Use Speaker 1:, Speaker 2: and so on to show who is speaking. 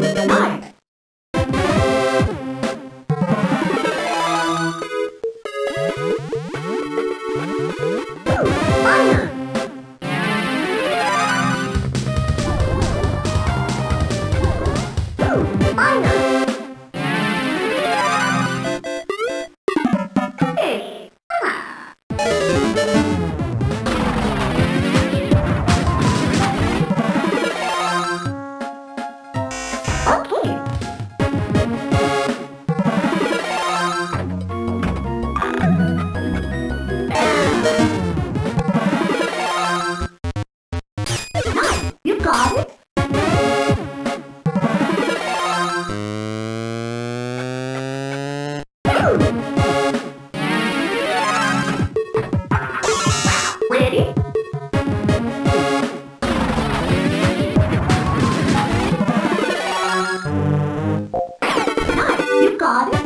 Speaker 1: Bye. It.